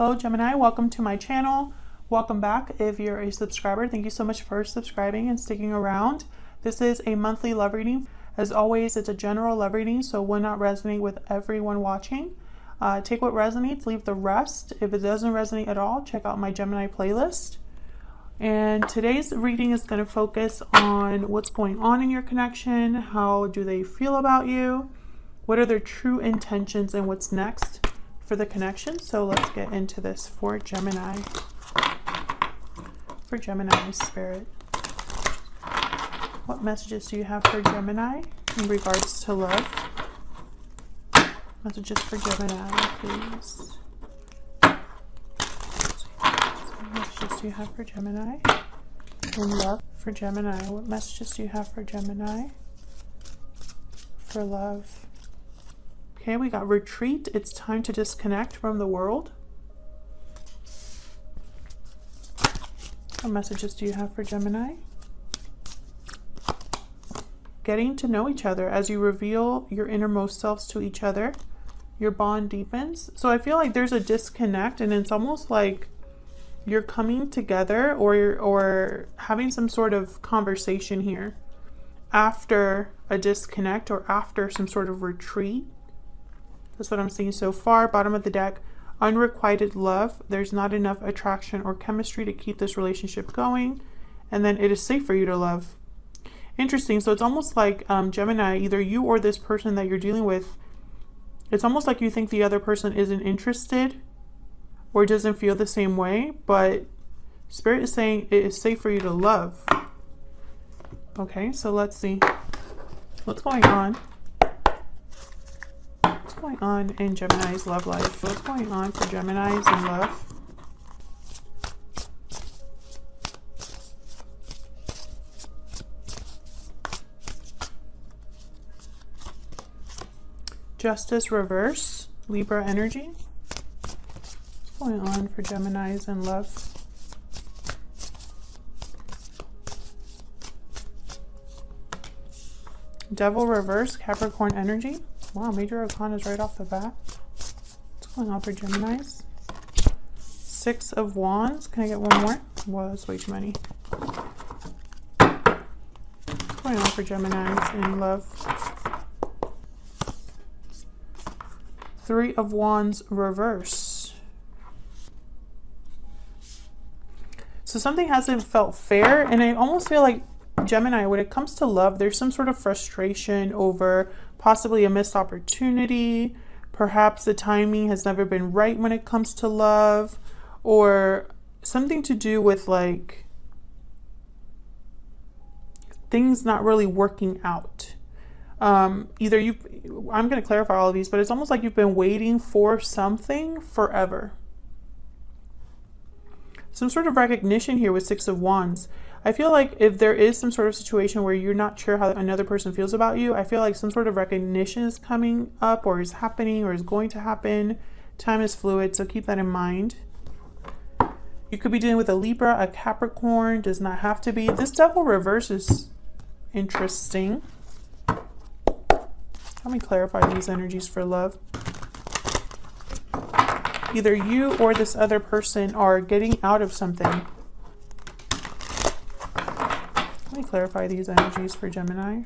Hello Gemini, welcome to my channel. Welcome back if you're a subscriber. Thank you so much for subscribing and sticking around. This is a monthly love reading. As always, it's a general love reading, so will not resonate with everyone watching. Uh, take what resonates, leave the rest. If it doesn't resonate at all, check out my Gemini playlist. And today's reading is going to focus on what's going on in your connection, how do they feel about you, what are their true intentions, and what's next for the connection. So let's get into this for Gemini. For Gemini Spirit. What messages do you have for Gemini in regards to love? Messages for Gemini, please. What messages do you have for Gemini? In love for Gemini. What messages do you have for Gemini? For love. Okay, we got retreat. It's time to disconnect from the world. What messages do you have for Gemini? Getting to know each other as you reveal your innermost selves to each other, your bond deepens. So I feel like there's a disconnect, and it's almost like you're coming together or or having some sort of conversation here after a disconnect or after some sort of retreat. That's what I'm seeing so far. Bottom of the deck, unrequited love. There's not enough attraction or chemistry to keep this relationship going. And then it is safe for you to love. Interesting. So it's almost like um, Gemini, either you or this person that you're dealing with, it's almost like you think the other person isn't interested or doesn't feel the same way, but Spirit is saying it is safe for you to love. Okay, so let's see. What's going on? Going on in Gemini's love life? What's going on for Gemini's in love? Justice reverse, Libra energy What's going on for Geminis and love? Devil reverse, Capricorn energy. Wow, major arcana is right off the bat. What's going on for Geminis? Six of Wands. Can I get one more? Well, that's way too many. What's going on for Geminis in love? Three of Wands reverse. So something hasn't felt fair. And I almost feel like Gemini, when it comes to love, there's some sort of frustration over possibly a missed opportunity. Perhaps the timing has never been right when it comes to love, or something to do with like things not really working out. Um, either you, I'm going to clarify all of these, but it's almost like you've been waiting for something forever some sort of recognition here with Six of Wands. I feel like if there is some sort of situation where you're not sure how another person feels about you, I feel like some sort of recognition is coming up or is happening or is going to happen. Time is fluid, so keep that in mind. You could be dealing with a Libra, a Capricorn, does not have to be. This Devil reverse is interesting. Let me clarify these energies for love either you or this other person are getting out of something. Let me clarify these energies for Gemini.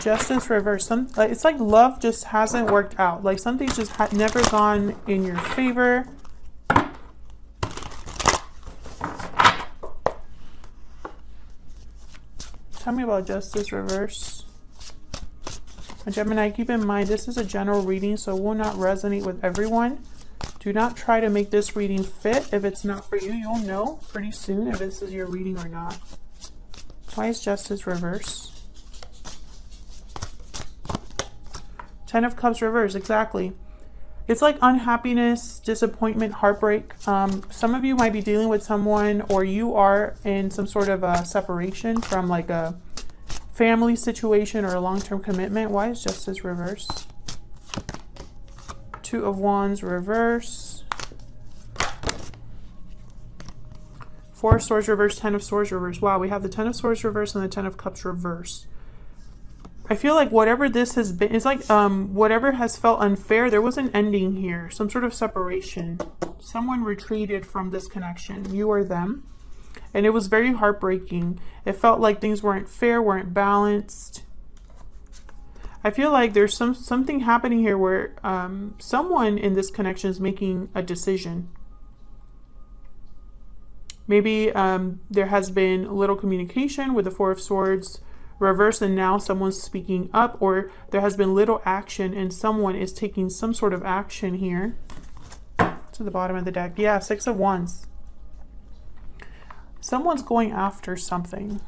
Justice reverse. Some, it's like love just hasn't worked out. Like something's just never gone in your favor. Tell me about justice reverse. Gemini, keep in mind this is a general reading, so it will not resonate with everyone. Do not try to make this reading fit. If it's not for you, you'll know pretty soon if this is your reading or not. Why is Justice reverse? Ten of Cups reverse, exactly. It's like unhappiness, disappointment, heartbreak. Um, some of you might be dealing with someone or you are in some sort of a separation from like a family situation or a long-term commitment. Why is justice reverse? Two of Wands reverse. Four of Swords reverse, Ten of Swords reverse. Wow, we have the Ten of Swords reverse and the Ten of Cups reverse. I feel like whatever this has been, it's like um, whatever has felt unfair, there was an ending here, some sort of separation. Someone retreated from this connection, you or them. And it was very heartbreaking. It felt like things weren't fair, weren't balanced. I feel like there's some something happening here where um, someone in this connection is making a decision. Maybe um, there has been little communication with the Four of Swords reverse and now someone's speaking up or there has been little action and someone is taking some sort of action here. To the bottom of the deck. Yeah six of wands. Someone's going after something.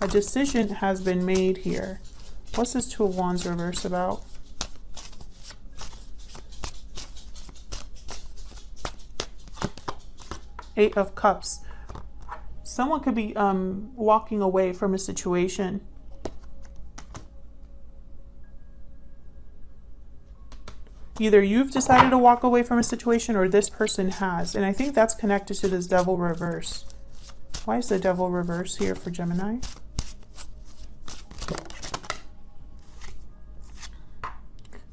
A decision has been made here. What's this two of wands reverse about Eight of Cups. Someone could be um, walking away from a situation. Either you've decided to walk away from a situation or this person has. And I think that's connected to this devil reverse. Why is the devil reverse here for Gemini?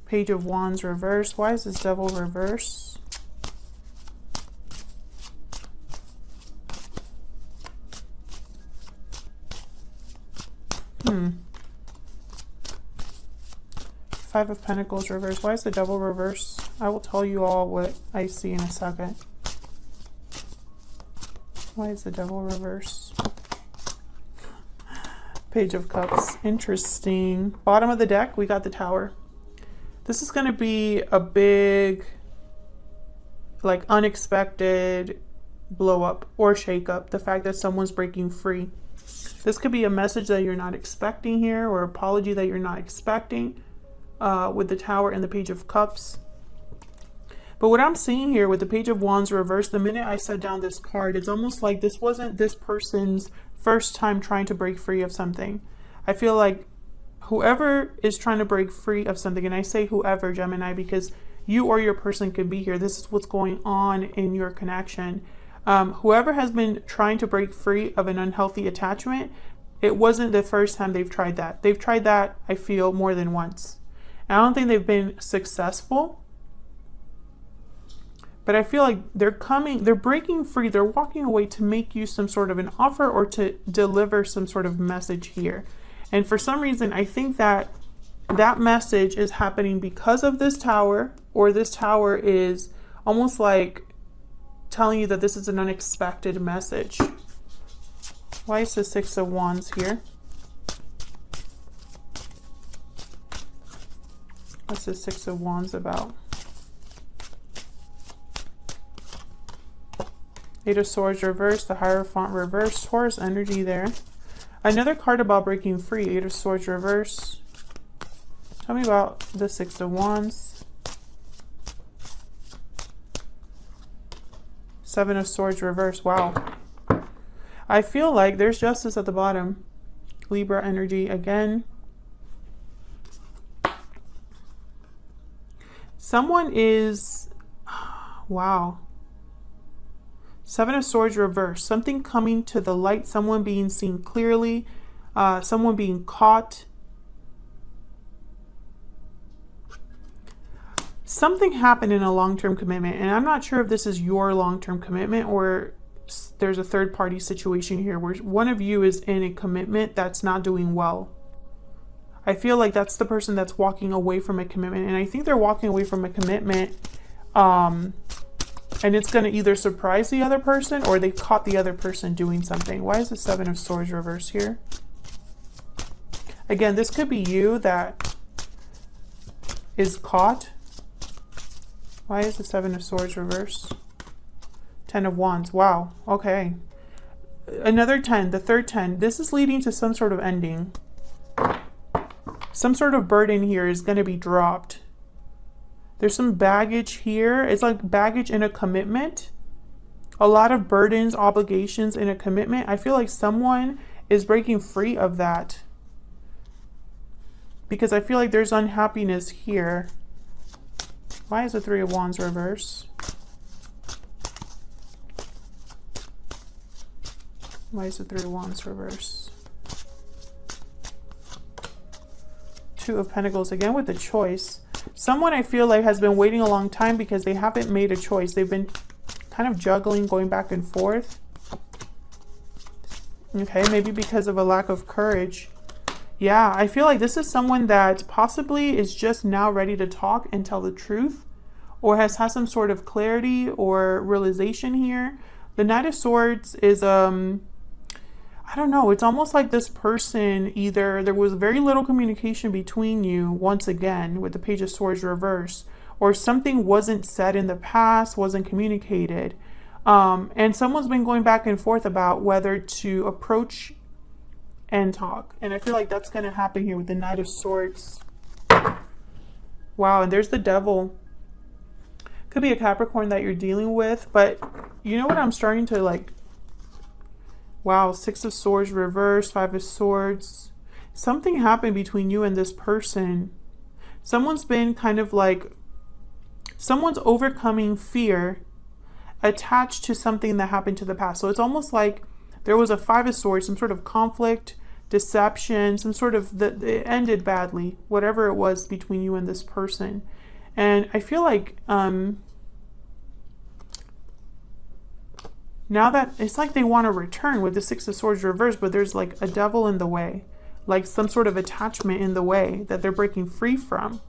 Page of Wands reverse. Why is this devil reverse? Hmm. Five of Pentacles reverse. Why is the devil reverse? I will tell you all what I see in a second. Why is the devil reverse? Page of Cups. Interesting. Bottom of the deck, we got the Tower. This is going to be a big, like, unexpected blow up or shake up. The fact that someone's breaking free. This could be a message that you're not expecting here or apology that you're not expecting uh, with the Tower and the Page of Cups. But what I'm seeing here with the Page of Wands reversed, the minute I set down this card, it's almost like this wasn't this person's first time trying to break free of something. I feel like whoever is trying to break free of something, and I say whoever, Gemini, because you or your person could be here. This is what's going on in your connection. Um, whoever has been trying to break free of an unhealthy attachment, it wasn't the first time they've tried that. They've tried that, I feel, more than once. I don't think they've been successful, but I feel like they're coming, they're breaking free, they're walking away to make you some sort of an offer or to deliver some sort of message here. And for some reason, I think that that message is happening because of this tower, or this tower is almost like telling you that this is an unexpected message. Why is the Six of Wands here? What's the Six of Wands about? Eight of Swords reverse, the Hierophant reverse, Taurus energy there. Another card about breaking free, Eight of Swords reverse. Tell me about the Six of Wands. Seven of Swords reverse. Wow. I feel like there's justice at the bottom. Libra energy again. Someone is... Wow. Seven of Swords reversed. Something coming to the light. Someone being seen clearly. Uh, someone being caught. something happened in a long-term commitment and i'm not sure if this is your long-term commitment or there's a third party situation here where one of you is in a commitment that's not doing well i feel like that's the person that's walking away from a commitment and i think they're walking away from a commitment um, and it's going to either surprise the other person or they caught the other person doing something why is the seven of swords reverse here again this could be you that is caught why is the Seven of Swords reverse? Ten of Wands. Wow. Okay. Another 10. The third 10. This is leading to some sort of ending. Some sort of burden here is going to be dropped. There's some baggage here. It's like baggage and a commitment. A lot of burdens, obligations and a commitment. I feel like someone is breaking free of that. Because I feel like there's unhappiness here. Why is the Three of Wands reverse? Why is the Three of Wands reverse? Two of Pentacles, again with the choice. Someone I feel like has been waiting a long time because they haven't made a choice. They've been kind of juggling, going back and forth. Okay, maybe because of a lack of courage. Yeah, I feel like this is someone that possibly is just now ready to talk and tell the truth or has had some sort of clarity or realization here. The Knight of Swords is, um, I don't know, it's almost like this person either there was very little communication between you once again with the Page of Swords reverse, or something wasn't said in the past, wasn't communicated. Um, and someone's been going back and forth about whether to approach and talk. And I feel like that's going to happen here with the Knight of Swords. Wow, and there's the Devil. Could be a Capricorn that you're dealing with, but you know what I'm starting to like? Wow, Six of Swords reverse, Five of Swords. Something happened between you and this person. Someone's been kind of like, someone's overcoming fear attached to something that happened to the past. So it's almost like there was a Five of Swords, some sort of conflict, deception, some sort of that it ended badly, whatever it was between you and this person. And I feel like um, now that it's like they want to return with the Six of Swords reversed, but there's like a devil in the way, like some sort of attachment in the way that they're breaking free from.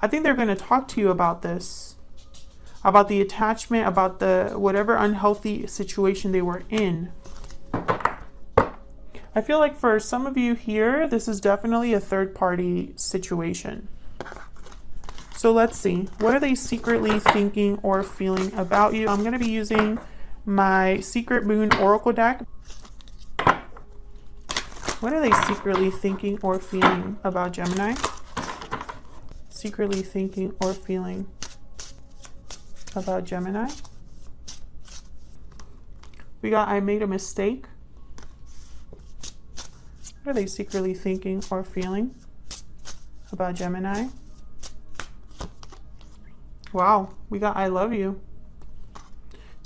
I think they're going to talk to you about this, about the attachment, about the whatever unhealthy situation they were in. I feel like for some of you here, this is definitely a third party situation. So let's see. What are they secretly thinking or feeling about you? I'm going to be using my Secret Moon Oracle deck. What are they secretly thinking or feeling about Gemini? Secretly thinking or feeling about Gemini. We got I made a mistake. What are they secretly thinking or feeling about Gemini? Wow, we got I love you.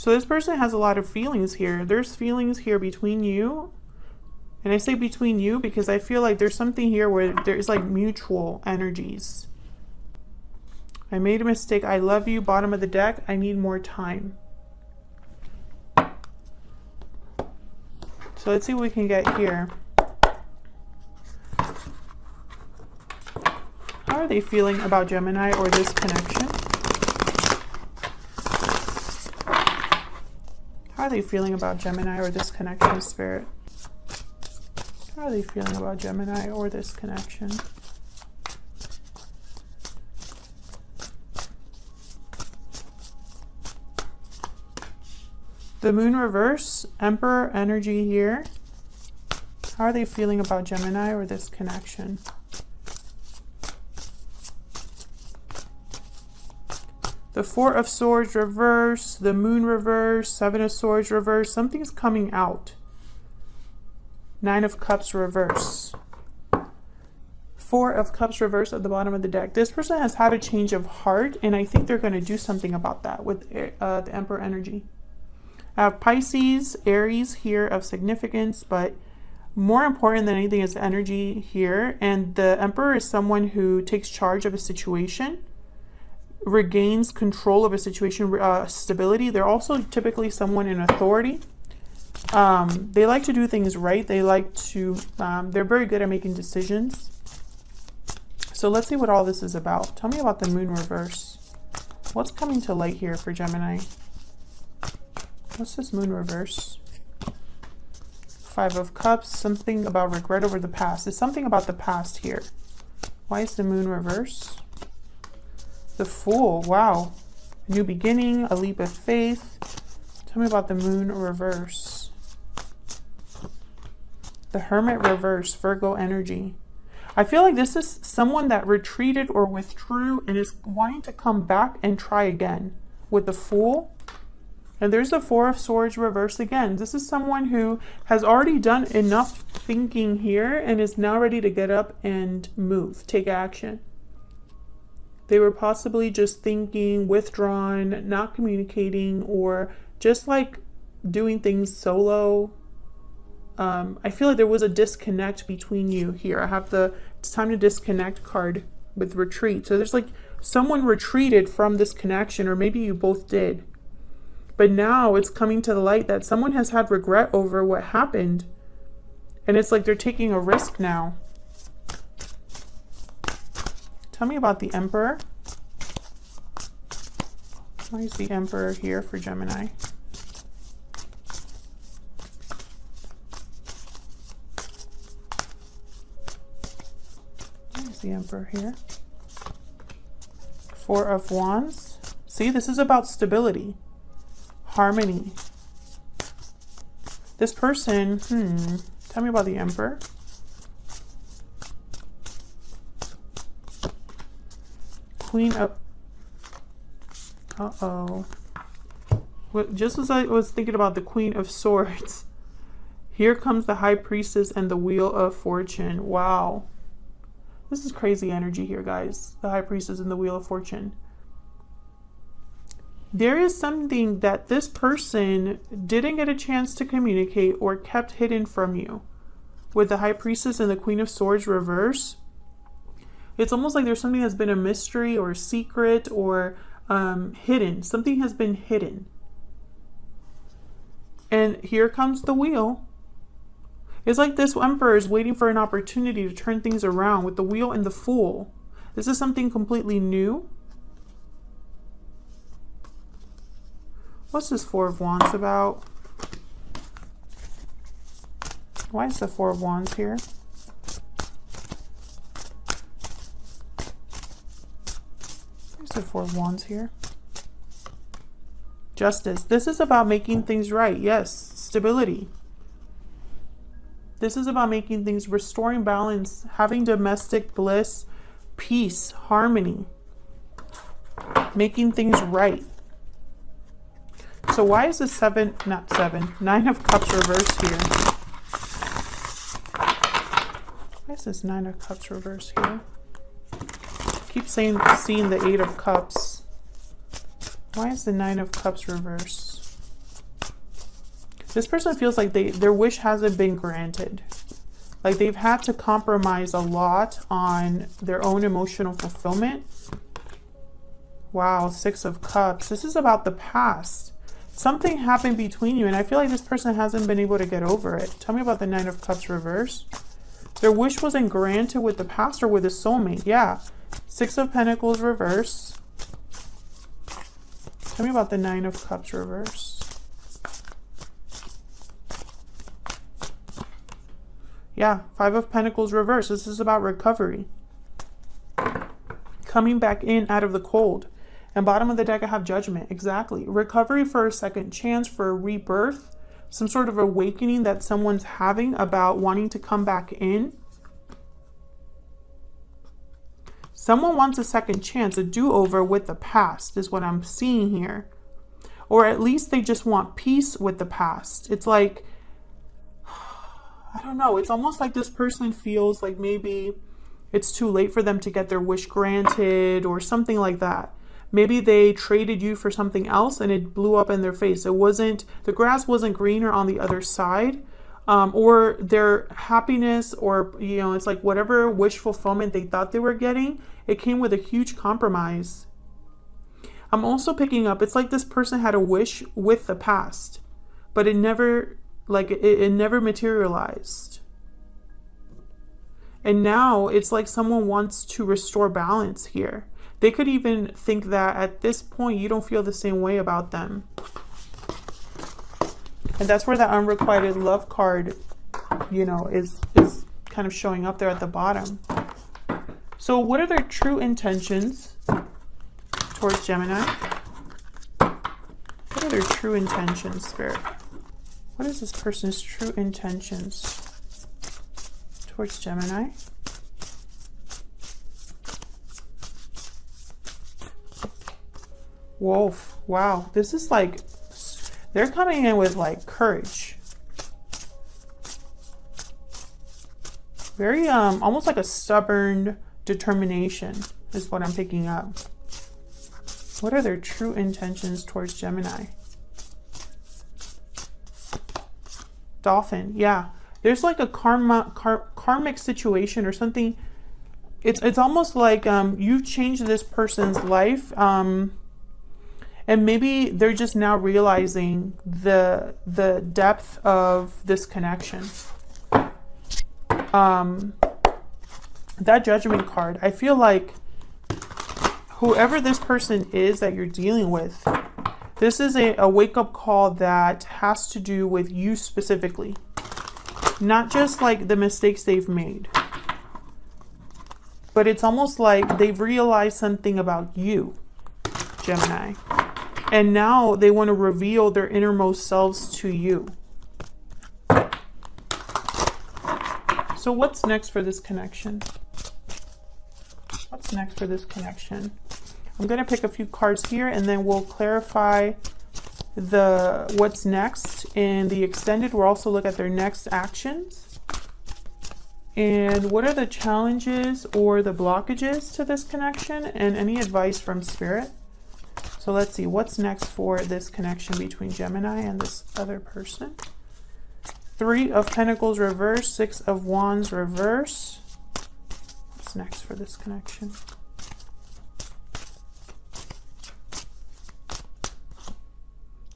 So this person has a lot of feelings here. There's feelings here between you. And I say between you because I feel like there's something here where there's like mutual energies. I made a mistake. I love you. Bottom of the deck. I need more time. So let's see what we can get here. How are they feeling about Gemini or this connection? How are they feeling about Gemini or this connection, Spirit? How are they feeling about Gemini or this connection? The moon reverse, Emperor energy here. How are they feeling about Gemini or this connection? The Four of Swords reverse, the Moon reverse, Seven of Swords reverse. Something's coming out. Nine of Cups reverse. Four of Cups reverse at the bottom of the deck. This person has had a change of heart, and I think they're going to do something about that with uh, the Emperor energy. I have Pisces, Aries here of significance, but more important than anything is energy here. And the Emperor is someone who takes charge of a situation regains control of a situation, uh, stability. They're also typically someone in authority. Um, they like to do things right. They like to, um, they're very good at making decisions. So let's see what all this is about. Tell me about the moon reverse. What's coming to light here for Gemini? What's this moon reverse? Five of Cups, something about regret over the past. It's something about the past here. Why is the moon reverse? The Fool, wow. New beginning, a leap of faith. Tell me about the moon reverse. The Hermit reverse, Virgo energy. I feel like this is someone that retreated or withdrew and is wanting to come back and try again with the Fool. And there's the Four of Swords reverse again. This is someone who has already done enough thinking here and is now ready to get up and move, take action. They were possibly just thinking, withdrawn, not communicating, or just like doing things solo. um, I feel like there was a disconnect between you here. I have the it's time to disconnect card with retreat. So there's like someone retreated from this connection, or maybe you both did. But now it's coming to the light that someone has had regret over what happened. And it's like they're taking a risk now. Tell me about the Emperor. Why is the Emperor here for Gemini? Where's the Emperor here? Four of Wands. See, this is about stability, harmony. This person, hmm, tell me about the Emperor. Queen of uh-oh. Just as I was thinking about the Queen of Swords, here comes the High Priestess and the Wheel of Fortune. Wow. This is crazy energy here, guys. The High Priestess and the Wheel of Fortune. There is something that this person didn't get a chance to communicate or kept hidden from you. With the High Priestess and the Queen of Swords reverse, it's almost like there's something that's been a mystery or a secret or um, hidden. Something has been hidden. And here comes the wheel. It's like this emperor is waiting for an opportunity to turn things around with the wheel and the fool. This is something completely new. What's this Four of Wands about? Why is the Four of Wands here? The Four Wands here. Justice. This is about making things right. Yes. Stability. This is about making things, restoring balance, having domestic bliss, peace, harmony, making things right. So why is the seven, not seven, nine of cups reversed here? Why is this nine of cups reversed here? Keep saying seeing the eight of cups. Why is the nine of cups reverse this person feels like they their wish hasn't been granted. Like they've had to compromise a lot on their own emotional fulfillment. Wow six of cups. This is about the past. Something happened between you and i feel like this person hasn't been able to get over it. Tell me about the nine of cups reverse their wish wasn't granted with the past or with a soulmate. Yeah Six of Pentacles reverse. Tell me about the Nine of Cups reverse. Yeah, Five of Pentacles reverse. This is about recovery. Coming back in out of the cold. And bottom of the deck, I have Judgment. Exactly. Recovery for a second chance, for a rebirth. Some sort of awakening that someone's having about wanting to come back in Someone wants a second chance, a do-over with the past is what I'm seeing here. Or at least they just want peace with the past. It's like, I don't know, it's almost like this person feels like maybe it's too late for them to get their wish granted or something like that. Maybe they traded you for something else and it blew up in their face. It wasn't, the grass wasn't greener on the other side um, or their happiness or you know it's like whatever wish fulfillment they thought they were getting it came with a huge compromise. I'm also picking up it's like this person had a wish with the past but it never like it, it never materialized. And now it's like someone wants to restore balance here. They could even think that at this point you don't feel the same way about them and that's where that unrequited love card, you know, is, is kind of showing up there at the bottom. So what are their true intentions towards Gemini? What are their true intentions, Spirit? What is this person's true intentions towards Gemini? Wolf. Wow. This is like they're coming in with like courage. Very, um, almost like a stubborn determination is what I'm picking up. What are their true intentions towards Gemini? Dolphin, yeah. there's like a karma kar, karmic situation or something it's it's almost like um, you've changed this person's life um, and maybe they're just now realizing the the depth of this connection. Um, that judgment card i feel like whoever this person is that you're dealing with this is a, a wake-up call that has to do with you specifically. Not just like the mistakes they've made. But it's almost like they've realized something about you gemini and now they want to reveal their innermost selves to you so what's next for this connection what's next for this connection I'm going to pick a few cards here and then we'll clarify the what's next in the extended. We'll also look at their next actions. And what are the challenges or the blockages to this connection and any advice from spirit? So let's see what's next for this connection between Gemini and this other person. Three of Pentacles reverse, Six of Wands reverse. What's next for this connection?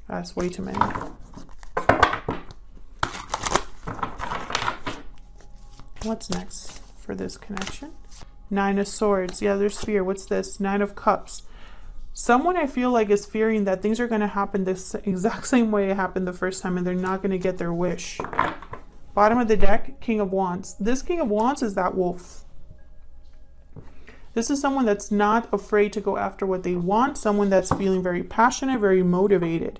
That's way too many. What's next for this connection? Nine of Swords. Yeah, there's fear. What's this? Nine of Cups. Someone I feel like is fearing that things are going to happen this exact same way it happened the first time and they're not going to get their wish. Bottom of the deck, King of Wands. This King of Wands is that wolf. This is someone that's not afraid to go after what they want, someone that's feeling very passionate, very motivated.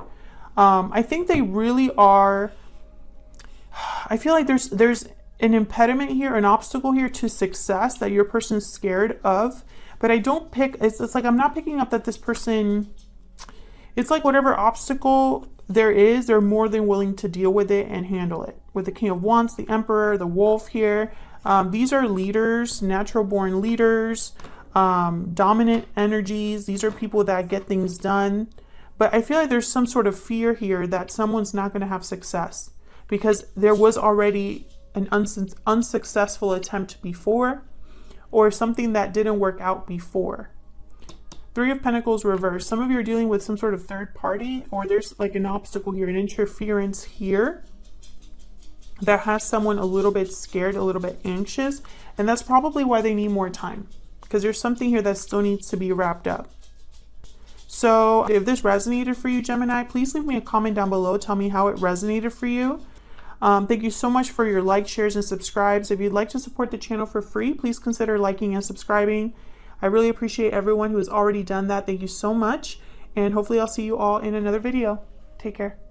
Um, I think they really are. I feel like there's there's an impediment here, an obstacle here to success that your person's scared of. But I don't pick. It's, it's like I'm not picking up that this person. It's like whatever obstacle there is, they're more than willing to deal with it and handle it. With the King of Wands, the Emperor, the Wolf here, um, these are leaders, natural born leaders, um, dominant energies. These are people that get things done. But I feel like there's some sort of fear here that someone's not going to have success because there was already an unsuccessful attempt before or something that didn't work out before. Three of Pentacles reversed. Some of you are dealing with some sort of third party or there's like an obstacle here, an interference here that has someone a little bit scared, a little bit anxious. And that's probably why they need more time because there's something here that still needs to be wrapped up. So if this resonated for you, Gemini, please leave me a comment down below. Tell me how it resonated for you. Um, thank you so much for your likes, shares, and subscribes. If you'd like to support the channel for free, please consider liking and subscribing. I really appreciate everyone who has already done that. Thank you so much. And hopefully I'll see you all in another video. Take care.